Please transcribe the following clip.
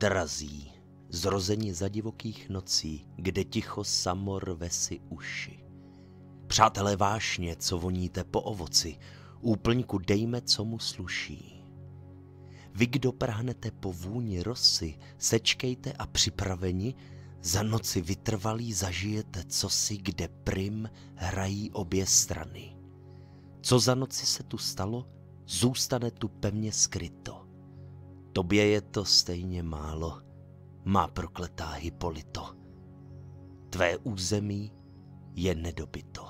Drazí, zrození za divokých nocí, kde ticho samor ve si uši. Přátelé vášně, co voníte po ovoci, úplňku dejme, co mu sluší. Vy, kdo prahnete po vůni rosy, sečkejte a připraveni, za noci vytrvalý zažijete cosi, kde prim hrají obě strany. Co za noci se tu stalo, zůstane tu pevně skryto. Tobě je to stejně málo, má prokletá Hipolito. Tvé území je nedobyto.